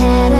head